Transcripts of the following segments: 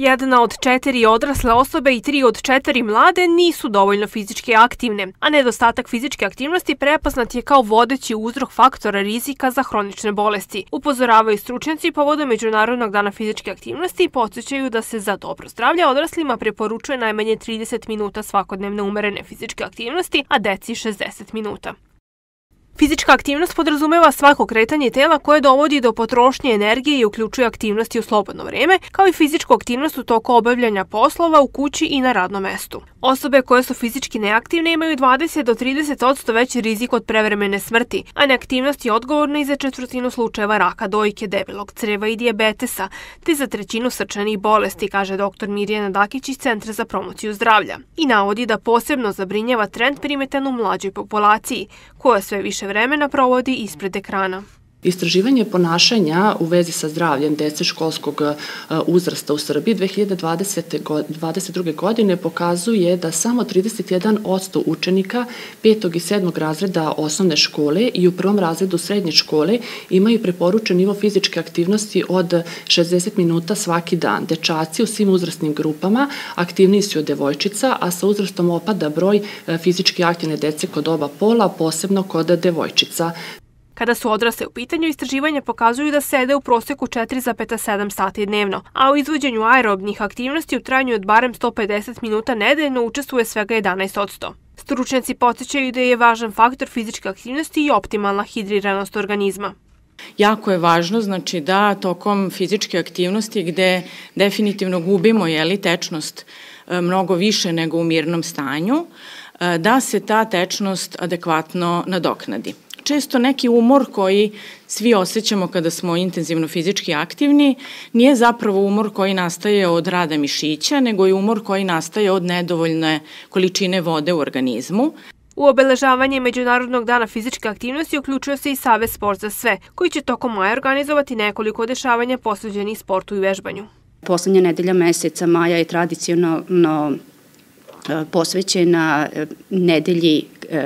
Jedna od četiri odrasle osobe i tri od četiri mlade nisu dovoljno fizički aktivne, a nedostatak fizičke aktivnosti prepoznat je kao vodeći uzrok faktora rizika za hronične bolesti. Upozoravaju stručnjaci povodom Međunarodnog dana fizičke aktivnosti i podsjećaju da se za dobro zdravlje odraslima preporučuje najmanje 30 minuta svakodnevne umerene fizičke aktivnosti, a deci 60 minuta. Fizička aktivnost podrazumeva svako kretanje tela koje dovodi do potrošnje energije i uključuje aktivnosti u slobodno vreme, kao i fizičku aktivnost u toku obavljanja poslova u kući i na radnom mestu. Osobe koje su fizički neaktivne imaju 20 do 30 odsto veći rizik od prevremene smrti, a neaktivnost je odgovorna i za četvrtinu slučajeva raka dojke, debelog creva i dijabetesa, te za trećinu srčanih bolesti, kaže dr. Mirjana Dakić iz Centra za promociju zdravlja. I navodi da posebno zabrinjava trend primetan u mlađoj populaciji, koja sve više vremena provodi ispred ekrana. Istraživanje ponašanja u vezi sa zdravljem dece školskog e, uzrasta u Srbiji 2022. godine pokazuje da samo 31% učenika 5. i 7. razreda osnovne škole i u prvom razredu srednje škole imaju preporučen nivo fizičke aktivnosti od 60 minuta svaki dan. Dečaci u svim uzrastnim grupama aktivniji su od devojčica, a sa uzrastom opada broj e, fizički aktivne dece kod oba pola, posebno kod devojčica. Kada su odrasle u pitanju, istraživanja pokazuju da sede u proseku 4,7 sati dnevno, a u izvođenju aerobnih aktivnosti u trajanju od barem 150 minuta nedeljno učestvuje svega 11%. Stručnjaci podsjećaju da je važan faktor fizičke aktivnosti i optimalna hidriranost organizma. Jako je važno znači da tokom fizičke aktivnosti gde definitivno gubimo tečnost e, mnogo više nego u mirnom stanju, e, da se ta tečnost adekvatno nadoknadi često neki umor koji svi osjećamo kada smo intenzivno fizički aktivni, nije zapravo umor koji nastaje od rada mišića, nego je umor koji nastaje od nedovoljne količine vode u organizmu. U obeležavanje Međunarodnog dana fizičke aktivnosti uključuje se i Savez Sport za sve, koji će tokom maja organizovati nekoliko dešavanja posveđenih sportu i vežbanju. Poslednja nedelja meseca maja je tradicionalno e, posvećena e, nedelji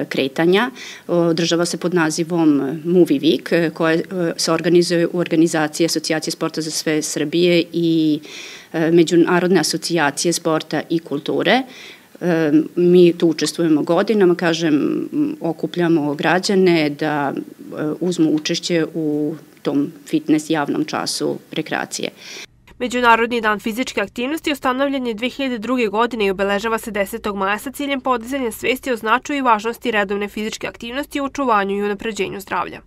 kretanja. Održava se pod nazivom Movie Week e, koja e, se organizuje u organizaciji Asocijacije sporta za sve Srbije i Međunarodne asocijacije sporta i kulture. Mi tu učestvujemo godinama, kažem, okupljamo građane da uzmu učešće u tom fitness javnom času rekreacije. Međunarodni dan fizičke aktivnosti ustanovljen je 2002. godine i obeležava se 10. maja sa ciljem podizanja svesti o značaju i važnosti redovne fizičke aktivnosti u očuvanju i unapređenju zdravlja.